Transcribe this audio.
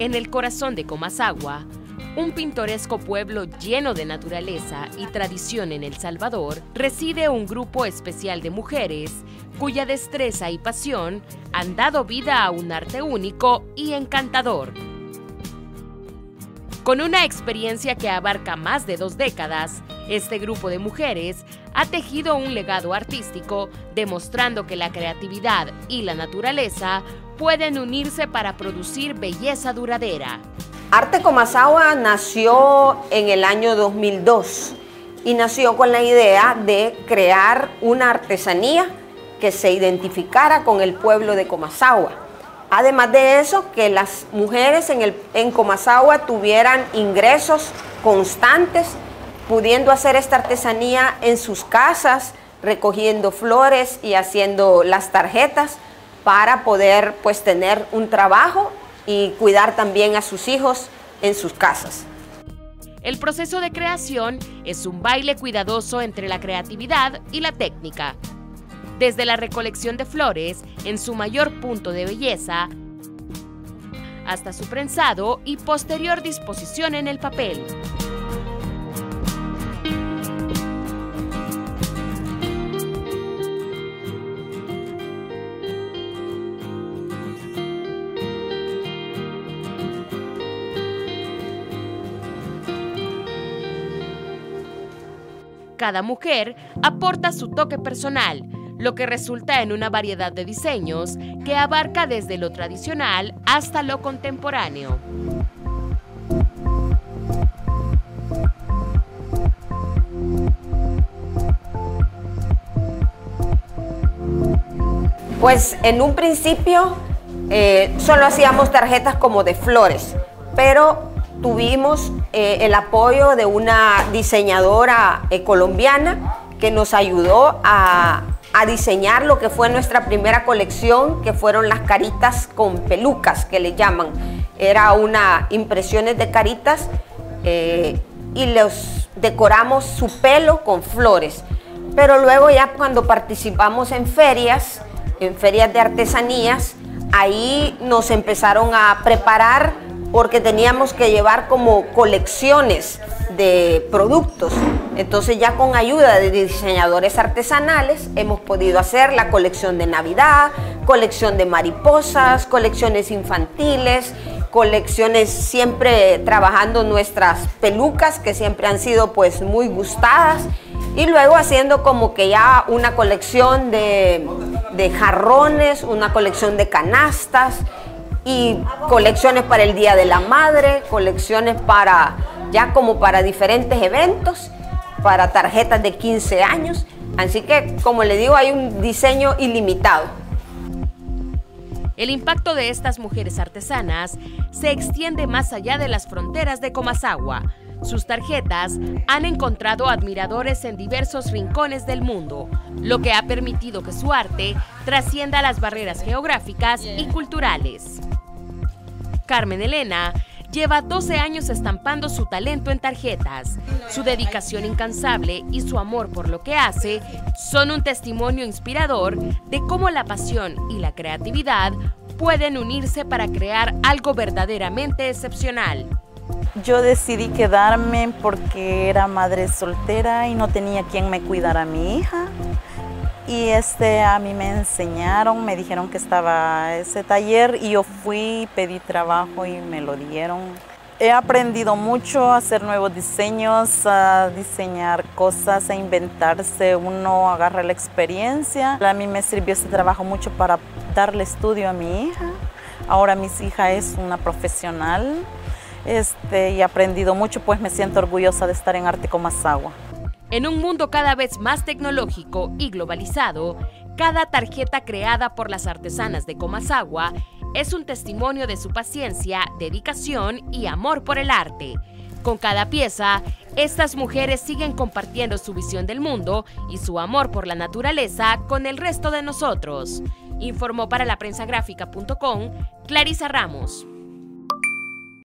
En el corazón de Comasagua, un pintoresco pueblo lleno de naturaleza y tradición en El Salvador, reside un grupo especial de mujeres cuya destreza y pasión han dado vida a un arte único y encantador. Con una experiencia que abarca más de dos décadas, este grupo de mujeres ha tejido un legado artístico demostrando que la creatividad y la naturaleza pueden unirse para producir belleza duradera. Arte Comasagua nació en el año 2002 y nació con la idea de crear una artesanía que se identificara con el pueblo de Comasagua. Además de eso, que las mujeres en, el, en Comasagua tuvieran ingresos constantes, pudiendo hacer esta artesanía en sus casas, recogiendo flores y haciendo las tarjetas para poder pues tener un trabajo y cuidar también a sus hijos en sus casas. El proceso de creación es un baile cuidadoso entre la creatividad y la técnica. Desde la recolección de flores en su mayor punto de belleza, hasta su prensado y posterior disposición en el papel. Cada mujer aporta su toque personal, lo que resulta en una variedad de diseños que abarca desde lo tradicional hasta lo contemporáneo. Pues en un principio eh, solo hacíamos tarjetas como de flores, pero tuvimos eh, el apoyo de una diseñadora eh, colombiana que nos ayudó a, diseñar lo que fue nuestra primera colección, que fueron las caritas con pelucas, que le llaman. Era una impresiones de caritas eh, y los decoramos su pelo con flores. Pero luego ya cuando participamos en ferias, en ferias de artesanías, ahí nos empezaron a preparar porque teníamos que llevar como colecciones de productos. Entonces ya con ayuda de diseñadores artesanales hemos podido hacer la colección de Navidad, colección de mariposas, colecciones infantiles, colecciones siempre trabajando nuestras pelucas que siempre han sido pues muy gustadas y luego haciendo como que ya una colección de, de jarrones, una colección de canastas, y colecciones para el Día de la Madre, colecciones para ya como para diferentes eventos, para tarjetas de 15 años. Así que, como le digo, hay un diseño ilimitado. El impacto de estas mujeres artesanas se extiende más allá de las fronteras de Comasagua. Sus tarjetas han encontrado admiradores en diversos rincones del mundo, lo que ha permitido que su arte trascienda las barreras geográficas y culturales. Carmen Elena lleva 12 años estampando su talento en tarjetas. Su dedicación incansable y su amor por lo que hace son un testimonio inspirador de cómo la pasión y la creatividad pueden unirse para crear algo verdaderamente excepcional. Yo decidí quedarme porque era madre soltera y no tenía quien me cuidara a mi hija. Y este, a mí me enseñaron, me dijeron que estaba ese taller y yo fui, pedí trabajo y me lo dieron. He aprendido mucho a hacer nuevos diseños, a diseñar cosas, a inventarse. Uno agarra la experiencia. A mí me sirvió este trabajo mucho para darle estudio a mi hija. Ahora mi hija es una profesional este, y he aprendido mucho, pues me siento orgullosa de estar en Arte Comasagua. En un mundo cada vez más tecnológico y globalizado, cada tarjeta creada por las artesanas de Comasagua es un testimonio de su paciencia, dedicación y amor por el arte. Con cada pieza, estas mujeres siguen compartiendo su visión del mundo y su amor por la naturaleza con el resto de nosotros. Informó para la prensa Clarisa Ramos.